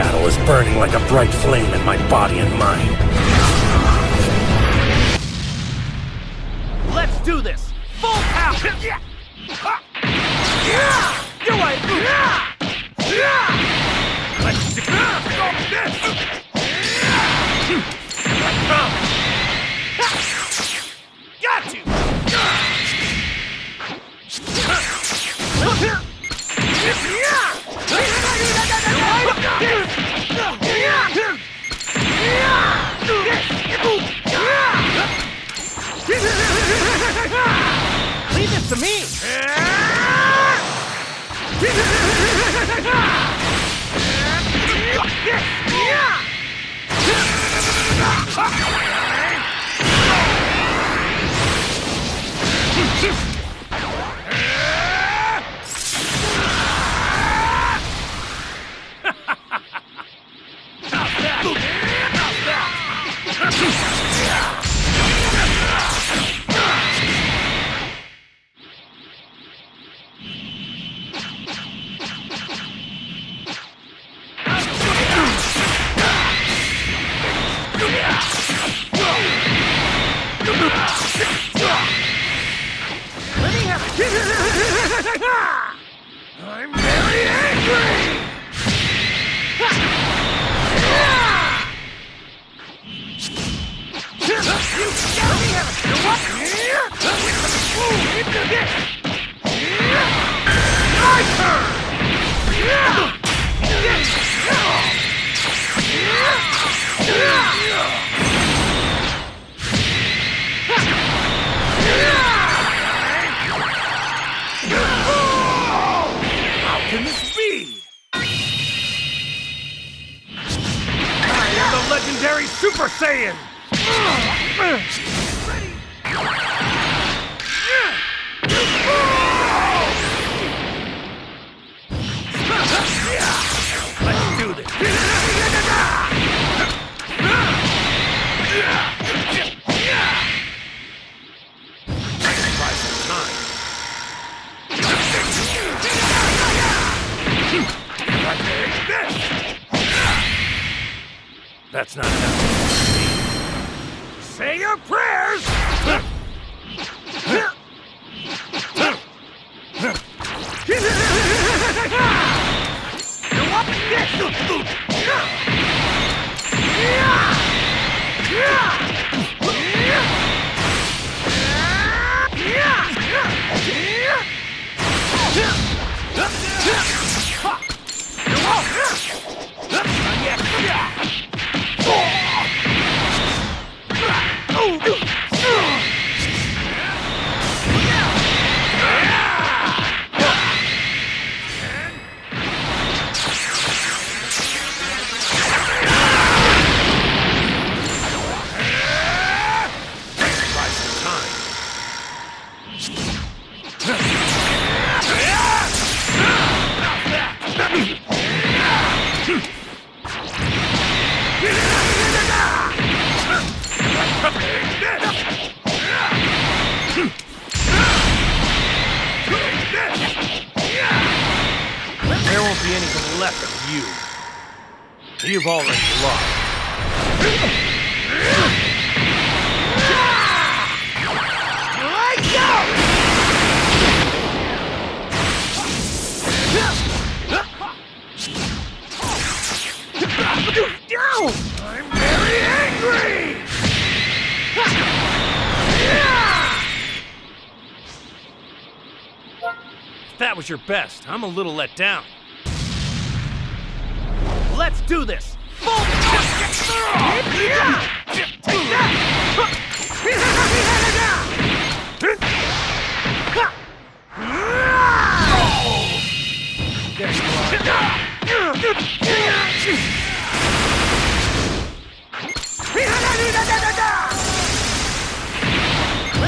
battle is burning like a bright flame in my body and mind. Let's do this! Full power! Can this be? I am the legendary Super Saiyan! Let's do this! That's not enough. Say your prayers! There won't be anything left of you. You've already lost. I'm very angry! If that was your best, I'm a little let down. Let's do this! Let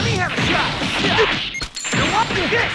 me have a shot! You want this?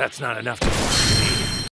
That's not enough to...